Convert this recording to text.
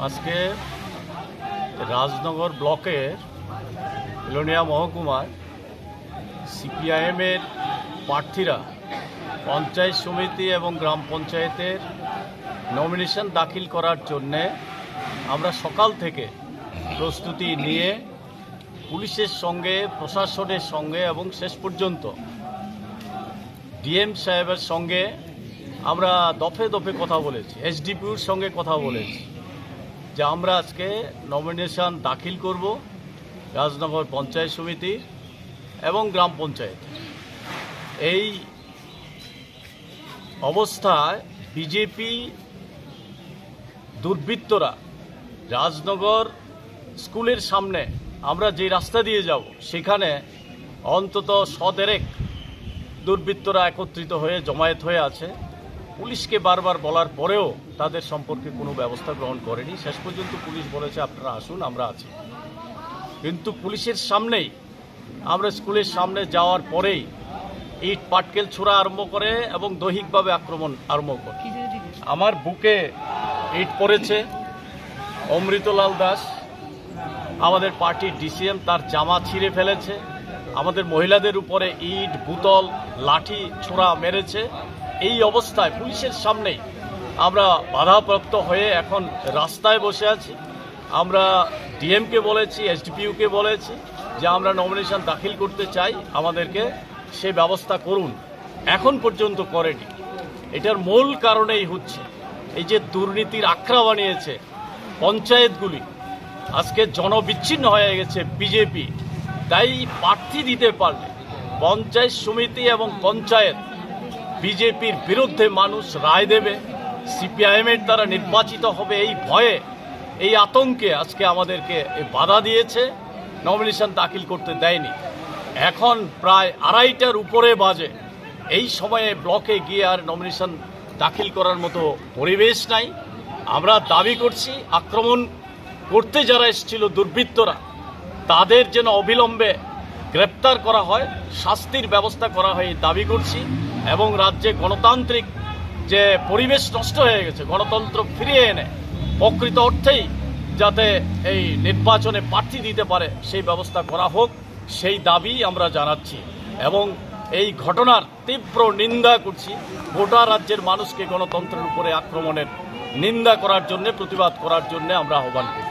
আজকে রাজনগর ব্লকের লোনিয়া মহকুমায় সিপিআইএমের প্রার্থীরা পঞ্চায়েত সমিতি এবং গ্রাম পঞ্চায়েতের নমিনেশন দাখিল করার জন্যে আমরা সকাল থেকে প্রস্তুতি নিয়ে পুলিশের সঙ্গে, প্রশাসনের সঙ্গে এবং শেষ পর্যন্ত ডিএম সাহেবের সঙ্গে আমরা দফে দফে কথা বলেছি, এসডিপিউর সঙ্গে কথা বলেছি। যে আমরা আজকে নমিনেশন দাখিল করব, রাজনগর পঞ্চায়েত সমিতির এবং গ্রাম পঞ্চায়েত। এই অবস্থায় বিজেপি দুর্বৃত্তরা রাজনগর স্কুলের সামনে আমরা যে রাস্তা দিয়ে যাব, সেখানে অন্তত সদেরেক দুর্বৃত্তরা একত্রিত হয়ে, জমায়েত হয়ে আছে। পুলিশকে বারবার বলার পরেও তাদের সম্পর্কে কোনো ব্যবস্থা গ্রহণ করেনি। শেষ পর্যন্ত পুলিশ বলেছে, আপনারা আসুন, আমরা আছি। কিন্তু পুলিশের সামনেই, আমরা স্কুলের সামনে যাওয়ার পরেই ইট পাটকেল ছোড়া আরম্ভ করে এবং দৈহিকভাবে আক্রমণ আরম্ভ করে। আমার বুকে ইট পড়েছে। অমৃতলাল দাস, আমাদের পার্টির ডিসিএম, তার জামা ছিঁড়ে ফেলেছে। আমাদের মহিলাদের উপরে ইট, বুতল, লাঠি ছোড়া মেরেছে। এই অবস্থায় পুলিশের সামনেই আমরা বাধাপ্রাপ্ত হয়ে এখন রাস্তায় বসে আছি। আমরা ডিএমকে বলেছি, এসডিপিউকে বলেছি যে আমরা নমিনেশন দাখিল করতে চাই, আমাদেরকে সে ব্যবস্থা করুন। এখন পর্যন্ত করেনি। এটার মূল কারণেই হচ্ছে এই যে দুর্নীতির আখড়া বানিয়েছে পঞ্চায়েতগুলি। আজকে জনবিচ্ছিন্ন হয়ে গেছে বিজেপি। তাই প্রার্থী দিতে পারলে পঞ্চায়েত সমিতি এবং পঞ্চায়েত বিজেপির বিরুদ্ধে মানুষ রায় দেবে, সিপিআইএমের দ্বারা নির্বাচিত হবে এই ভয়ে, এই আতঙ্কে আজকে আমাদেরকে বাধা দিয়েছে নমিনেশন দাখিল করতে দেয়নি। এখন প্রায় আড়াইটার উপরে বাজে। এই সময়ে ব্লকে গিয়ে আর নমিনেশন দাখিল করার মতো পরিবেশ নাই। আমরা দাবি করছি, আক্রমণ করতে যারা এসেছিল দুর্বৃত্তরা, তাদের যেন অবিলম্বে গ্রেপ্তার করা হয়, শাস্তির ব্যবস্থা করা হয় দাবি করছি। এবং রাজ্যে গণতান্ত্রিক যে পরিবেশ নষ্ট হয়ে গেছে, গণতন্ত্র ফিরিয়ে এনে প্রকৃত অর্থেই যাতে এই নির্বাচনে প্রার্থী দিতে পারে, সেই ব্যবস্থা করা হোক, সেই দাবি আমরা জানাচ্ছি। এবং এই ঘটনার তীব্র নিন্দা করছি, গোটা রাজ্যের মানুষকে গণতন্ত্রের উপরে আক্রমণের নিন্দা করার জন্য, প্রতিবাদ করার জন্য আমরা আহ্বান করছি